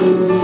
Jesus.